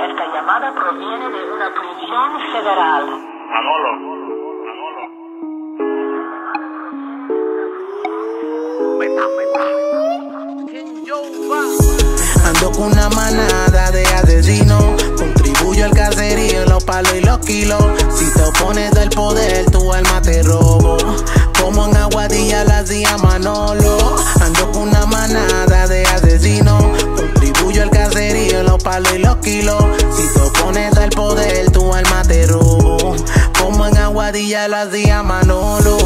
Esta llamada proviene de una prisión federal. Manolo. Manolo. Ando con una manada de asesinos. Contribuyo al caserío, los palos y los kilos. Si te opones del poder, tu alma te robo. Como en Aguadilla la hacía Manolo. En Aguadilla la hacía Manolo.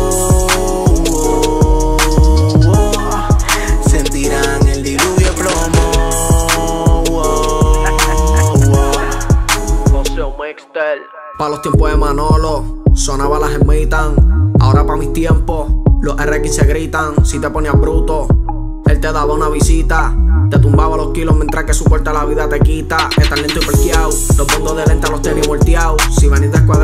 Sentirán el diluvio de plomo. Pa' los tiempos de Manolo, sonaba las ermitan. Ahora pa' mis tiempos, los RX se gritan. Si te ponías bruto, él te daba una visita. Te tumbaba los kilos mientras que su puerta la vida te quita. Estás lento y parqueado, los fondos de lenta los tenis volteados. Si venís descuadrado, en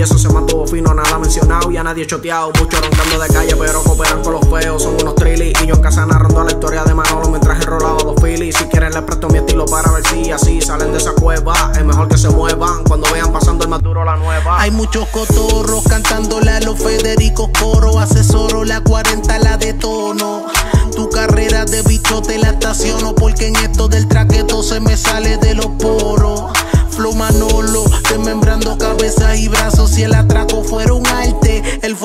y eso se mantuvo fino, nada mencionado y a nadie choteado. Muchos roncando de calle, pero cooperan con los feos. Son unos trillis y yo en casa narrando la historia de Manolo mientras enrolaba dos filis. Si quieren les presto mi estilo para ver si así salen de esa cueva. Es mejor que se muevan cuando vean pasando el más duro la nueva. Hay muchos cotorros cantándole a los Federico Coro. Asesoro la 40, la de tono. Tu carrera de bichote la estaciono porque en esto del traqueto se me sale de los poros.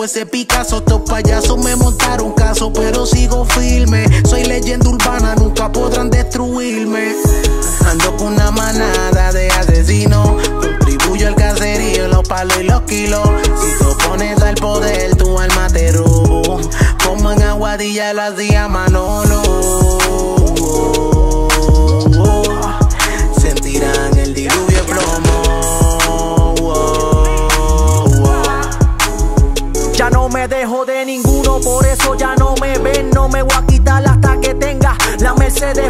Fuese Picasso. Estos payasos me montaron caso, pero sigo firme. Soy leyenda urbana, nunca podrán destruirme. Ando con una manada de asesinos. Contribuyo al caserío, los palos y los kilos. Si te opones al poder, tu alma te robo. Como en Aguadilla la hacía Manolo.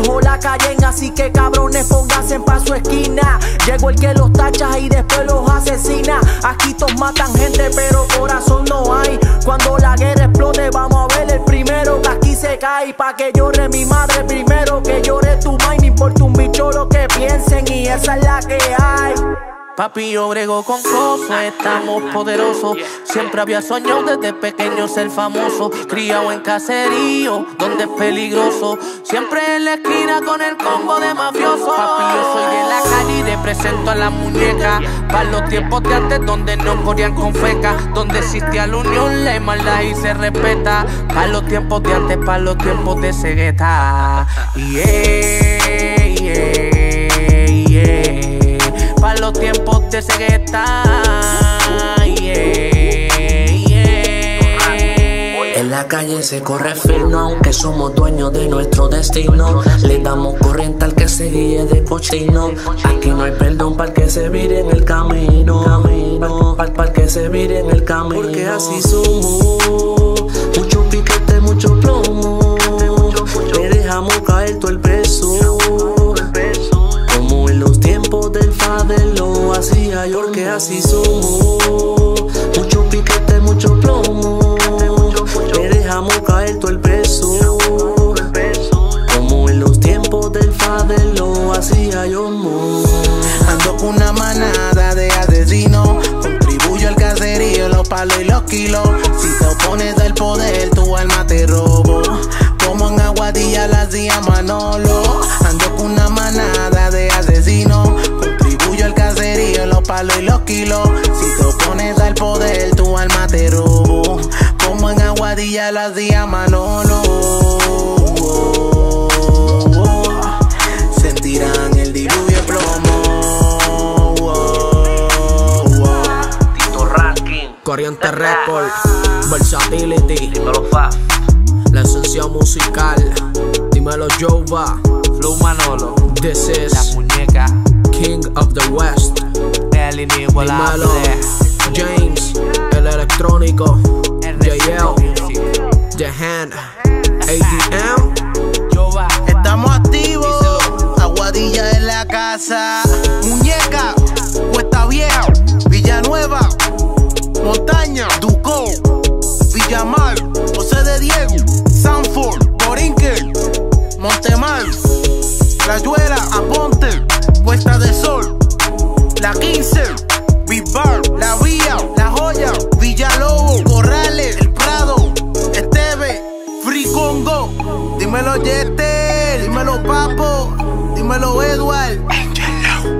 O la Cayenne. Así que cabrones, pónganse pa' su esquina. Llegó el que los tacha y después los asesina. Aquí todos matan gente, pero corazón no hay. Cuando la guerra explote, vamos a ver el primero que aquí se cae. Pa' que llore mi madre primero, que llore tu mind. No importa un bicho lo que piensen, y esa es la que hay. Papi, yo brego con cosas, estamos poderosos. Siempre había soñado desde pequeño ser famoso. Criado en caserío, donde es peligroso. Siempre en la esquina con el combo de mafioso. Papi, yo soy de la calle y represento a la muñeca. Para los tiempos de antes, donde no corrían con feca. Donde existía la unión, la maldad y se respeta. Para los tiempos de antes, para los tiempos de cegueta. Yeah, yeah, yeah para los tiempos de cegueta. Yeah, yeah. En la calle se corre fino, aunque somos dueños de nuestro destino. Le damos corriente al que se guíe de cochino. Aquí no hay perdón para que se vire en el camino. Para que se vire en el camino. Porque así somos. Mucho piquete, mucho plomo. Le dejamos caer todo el y los kilos. Si te opones al poder, tu alma te robo. Como en Aguadilla la hacía Manolo. Ando con una manada de asesinos. Contribuyo al caserío, los palos y los kilos. Si te opones al poder, tu alma te robo. Como en Aguadilla la hacía Manolo. Sentirán Corriente Record, Versatility, dímelo pa. la esencia musical. Dímelo Jova, Flow Manolo, this la is muñeca, King of the West. el inigualable. James, el electrónico. JL, The Hand, ADM. Ducó, Villamar, José de Diego, Sanford, Borinque, Montemar, Rayuela, Aponte, Puesta de Sol, La 15, Vivar, La Vía, La Joya, Villalobo, Corrales, El Prado, Esteve, Fricongo, dímelo Yete, dímelo Papo, dímelo Edward,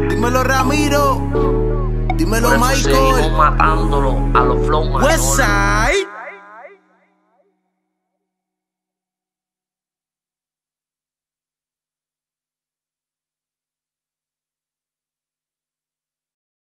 dímelo Ramiro. Dímelo Por eso seguimos Michael. matándolo a los flow. Westside.